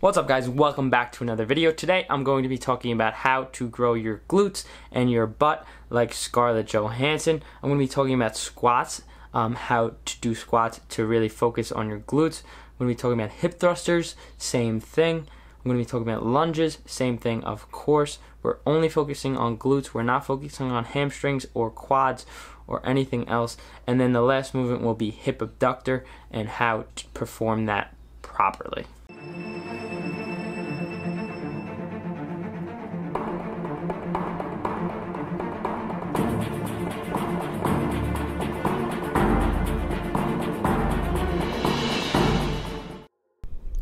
What's up guys, welcome back to another video. Today I'm going to be talking about how to grow your glutes and your butt like Scarlett Johansson. I'm going to be talking about squats, um, how to do squats to really focus on your glutes. I'm going to be talking about hip thrusters, same thing. I'm going to be talking about lunges, same thing of course. We're only focusing on glutes, we're not focusing on hamstrings or quads or anything else. And then the last movement will be hip abductor and how to perform that properly.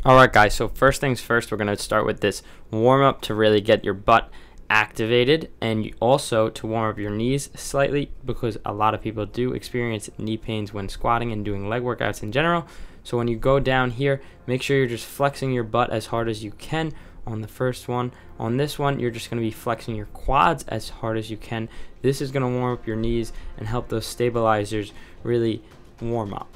Alright guys, so first things first, we're going to start with this warm up to really get your butt activated and also to warm up your knees slightly because a lot of people do experience knee pains when squatting and doing leg workouts in general. So when you go down here, make sure you're just flexing your butt as hard as you can on the first one. On this one, you're just going to be flexing your quads as hard as you can. This is going to warm up your knees and help those stabilizers really warm up.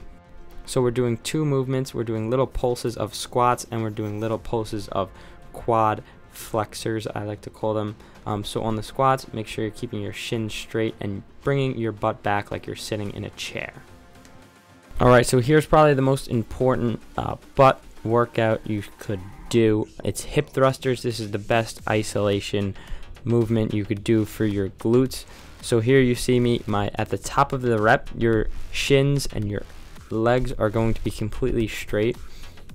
So we're doing two movements. We're doing little pulses of squats and we're doing little pulses of quad flexors, I like to call them. Um, so on the squats, make sure you're keeping your shin straight and bringing your butt back like you're sitting in a chair. Alright, so here's probably the most important uh, butt workout you could do. It's hip thrusters. This is the best isolation movement you could do for your glutes. So here you see me my at the top of the rep, your shins and your legs are going to be completely straight.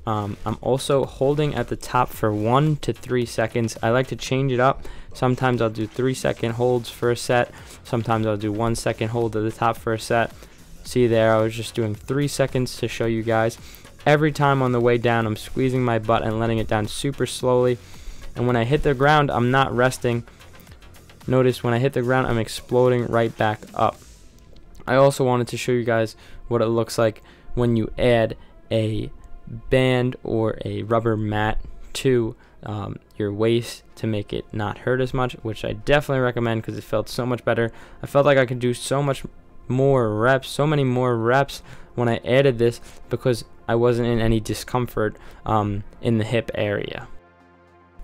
Um, I'm also holding at the top for one to three seconds. I like to change it up. Sometimes I'll do three second holds for a set. Sometimes I'll do one second hold at the top for a set. See there, I was just doing three seconds to show you guys. Every time on the way down, I'm squeezing my butt and letting it down super slowly. And when I hit the ground, I'm not resting. Notice when I hit the ground, I'm exploding right back up. I also wanted to show you guys what it looks like when you add a band or a rubber mat to um, your waist to make it not hurt as much, which I definitely recommend because it felt so much better. I felt like I could do so much more reps, so many more reps when I added this because I wasn't in any discomfort um, in the hip area.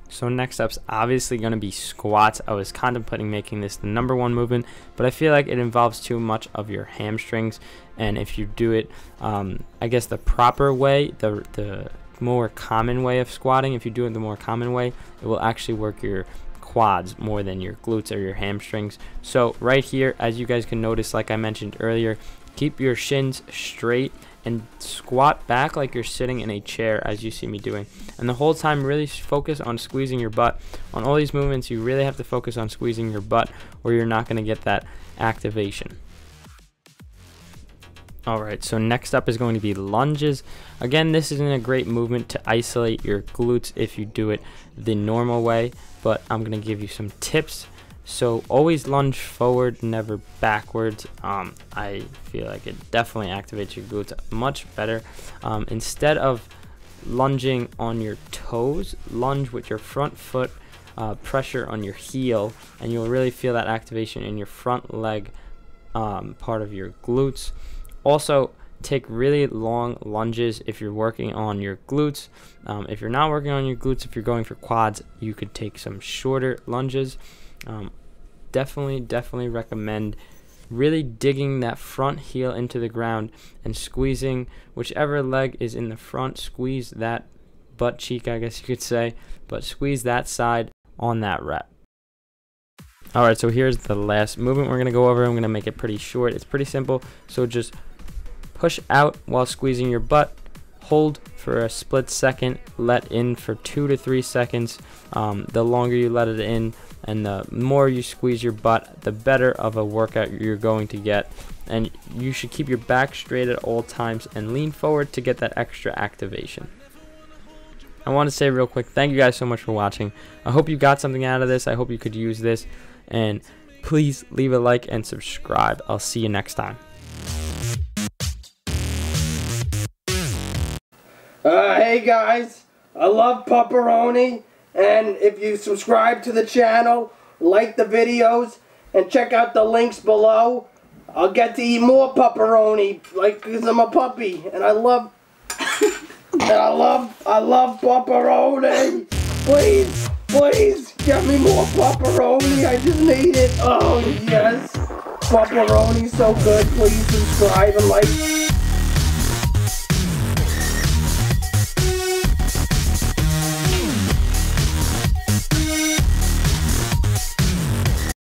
So next up's obviously going to be squats. I was contemplating making this the number one movement, but I feel like it involves too much of your hamstrings. And if you do it, um, I guess the proper way, the the more common way of squatting, if you do it the more common way, it will actually work your quads more than your glutes or your hamstrings. So right here, as you guys can notice, like I mentioned earlier, keep your shins straight and squat back like you're sitting in a chair as you see me doing. And the whole time really focus on squeezing your butt. On all these movements you really have to focus on squeezing your butt or you're not going to get that activation. Alright, so next up is going to be lunges. Again, this isn't a great movement to isolate your glutes if you do it the normal way, but I'm going to give you some tips so always lunge forward, never backwards. Um, I feel like it definitely activates your glutes much better. Um, instead of lunging on your toes, lunge with your front foot, uh, pressure on your heel, and you'll really feel that activation in your front leg um, part of your glutes. Also, take really long lunges if you're working on your glutes. Um, if you're not working on your glutes, if you're going for quads, you could take some shorter lunges. Um, definitely, definitely recommend really digging that front heel into the ground and squeezing whichever leg is in the front, squeeze that butt cheek, I guess you could say, but squeeze that side on that rep. Alright, so here's the last movement we're going to go over. I'm going to make it pretty short. It's pretty simple. So just push out while squeezing your butt, hold for a split second, let in for two to three seconds. Um, the longer you let it in, and the more you squeeze your butt, the better of a workout you're going to get. And you should keep your back straight at all times and lean forward to get that extra activation. I want to say real quick, thank you guys so much for watching. I hope you got something out of this. I hope you could use this. And please leave a like and subscribe. I'll see you next time. Uh, hey guys, I love pepperoni. And if you subscribe to the channel, like the videos, and check out the links below, I'll get to eat more pepperoni, like, because I'm a puppy, and I love... And I love, I love pepperoni. Please, please, get me more pepperoni. I just need it. Oh, yes. Pepperoni so good. Please subscribe and like